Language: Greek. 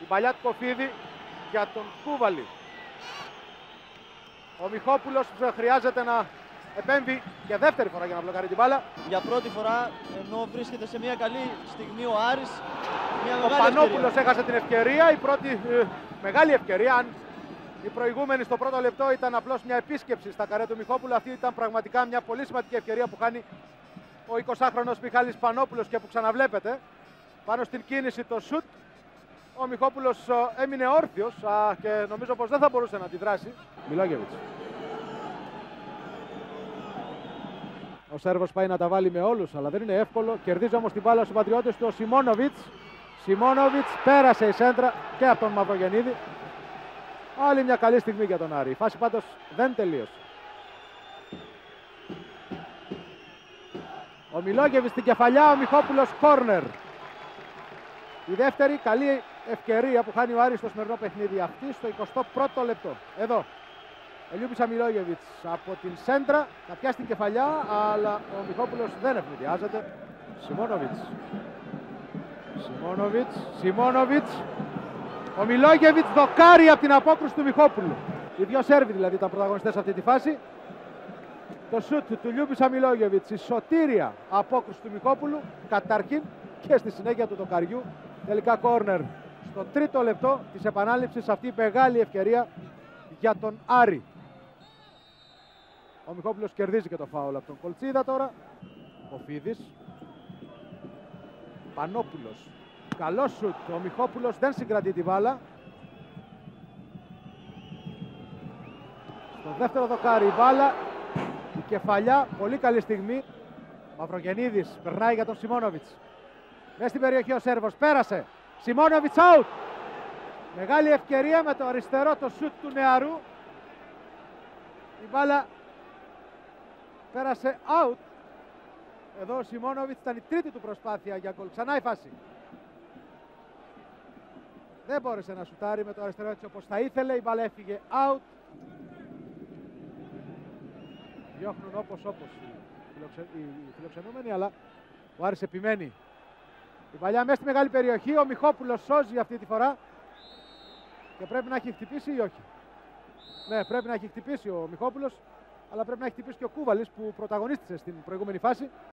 Η παλιά του Κοφίδη για τον Κούβαλη. Ο Μιχόπουλος χρειάζεται να επέμβει για δεύτερη φορά για να μπλοκάρει την μπάλα. Για πρώτη φορά, ενώ βρίσκεται σε μια καλή στιγμή ο Άρης, μια Ο μεγάλη Πανόπουλος ευκαιρία. έχασε την ευκαιρία, η πρώτη ε, μεγάλη ευκαιρία. Αν η προηγούμενη στο πρώτο λεπτό ήταν απλώς μια επίσκεψη στα καρέ του Μιχόπουλου, αυτή ήταν πραγματικά μια πολύ σημαντική ευκαιρία που χάνει ο 20χρονος Μιχάλης Πανόπουλος και που ξαναβλέπετε πάνω στην κίνηση το σουτ. Ο Μιχόπουλος ε, έμεινε όρθιος α, και νομίζω πως δεν θα μπορούσε να αντιδράσει. Μιλόγεβιτς. Ο Σέρβος πάει να τα βάλει με όλους, αλλά δεν είναι εύκολο. Κερδίζει όμως την μπάλα στους πατριώτες του ο Σιμόνοβιτς. Σιμόνοβιτς πέρασε η σέντρα και από τον Μαυρογεννίδη. Άλλη μια καλή στιγμή για τον Άρη. Η φάση πάντως δεν τελείωσε. Ο Μιλόγεβιτς στην κεφαλιά, ο Μιχόπουλος κόρνερ. Η δεύτερη καλή ευκαιρία που χάνει ο Άρης στο σημερινό παιχνίδι αυτή στο 21ο λεπτό. Εδώ. Ελιούπης Αμιλόγεβιτς από την σέντρα θα πιάσει την κεφαλιά, αλλά ο Μιχόπουλος δεν ευνηδιάζεται. Σιμόνοβιτς. Σιμόνοβιτς. Σιμόνοβιτς. Ο Μιλόγεβιτς δοκάρει από την απόκρουση του Μιχόπουλου. Οι δυο Σέρβοι δηλαδή ήταν πρωταγωνιστές σε αυτή τη φάση. Το σουτ του Λιούμπης Μιλόγεβιτς, η σωτήρια απόκρουση του Μιχόπουλου, καταρχήν και στη συνέχεια του Τοκαριού. Τελικά κόρνερ στο τρίτο λεπτό της επανάληψης αυτή η μεγάλη ευκαιρία για τον Άρη. Ο Μιχόπουλος κερδίζει και το φάουλ από τον Κολτσίδα τώρα. Ο Φίδης. Πανόπουλος. Καλός σουτ. Ο Μιχόπουλος δεν συγκρατεί τη μπάλα. Στο δεύτερο δοκάρι η μπάλα. Η κεφαλιά. Πολύ καλή στιγμή. Μαυρογεννίδης περνάει για τον Σιμόνοβιτς. Μέσα στην περιοχή ο Σέρβος. Πέρασε. Σιμόνοβιτς out. Μεγάλη ευκαιρία με το αριστερό το σουτ του νεαρού. Η μπάλα πέρασε out. Εδώ ο Σιμόνοβιτς ήταν η τρίτη του προσπάθεια για γκολ. Ξανά η φάση. Δεν μπόρεσε να σουτάρει με το αριστερό έτσι όπως θα ήθελε. Η μπάλα έφυγε out. Διώχνουν όπως όπως οι, φιλοξε... οι φιλοξενούμενοι, αλλά ο Άρης επιμένει. Η παλιά μέσα στη μεγάλη περιοχή, ο Μιχόπουλος σώζει αυτή τη φορά και πρέπει να έχει χτυπήσει ή όχι. Ναι, πρέπει να έχει χτυπήσει ο Μιχόπουλος, αλλά πρέπει να έχει χτυπήσει και ο Κούβαλης που πρωταγωνίστησε στην προηγούμενη φάση.